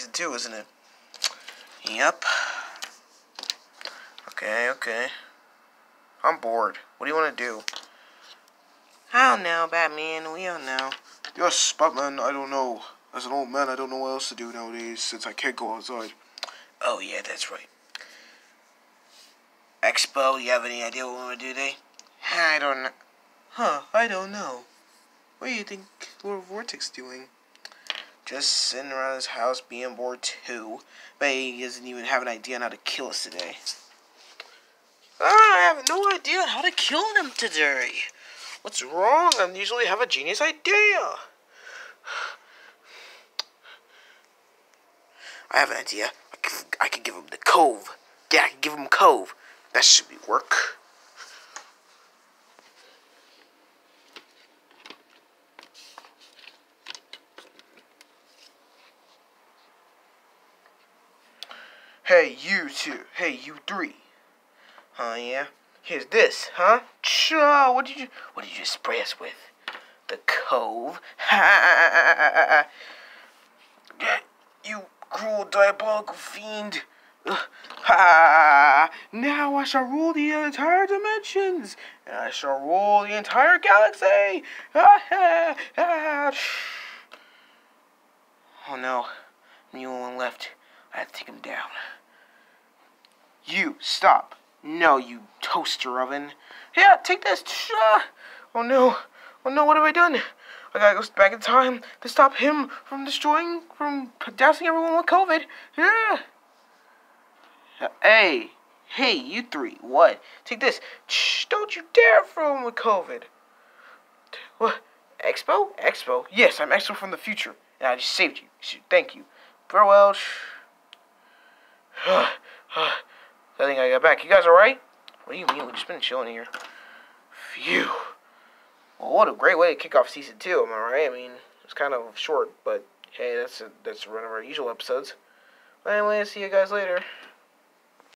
season two, isn't it? Yep. Okay, okay. I'm bored. What do you want to do? I don't know, Batman. We don't know. Yes, Batman, I don't know. As an old man, I don't know what else to do nowadays since I can't go outside. Oh, yeah, that's right. X-PO, you have any idea what we want to do today? I don't know. Huh, I don't know. What do you think Lord Vortech doing? Just sitting around his house being bored too. But he doesn't even have an idea on how to kill us today. I have no idea how to kill them today. What's wrong? I usually have a genius idea. I have an idea. I could, I could give him the cove. Yeah, I can give him cove. That should be work. Hey, you two. Hey, you three. Huh, yeah? Here's this, huh? What did you what did you spray us with? The cove? Ha You cruel diabolical fiend. Ha! Now I shall rule the entire dimensions, and I shall rule the entire galaxy. Ha ha ha! Oh no, I'm the only one left. I have to take him down. You stop. No, you toaster oven. Yeah, take this. Oh no. Oh no, what have I done? I gotta go back in time to stop him from destroying, from dousing everyone with COVID. Yeah. Hey, hey, you three, what? Take this. Shh, don't you dare throw him with COVID. What? X-PO? X-PO? Yes, I'm X-PO from the future, and I just saved you. Thank you. Farewell. I think I got back. You guys alright? What do you mean? We've just been chilling here. Phew. Well, what a great way to kick off season two, am I right? I mean, it's kind of short, but hey, that's a, that's one of our usual episodes. Anyway, see you guys later.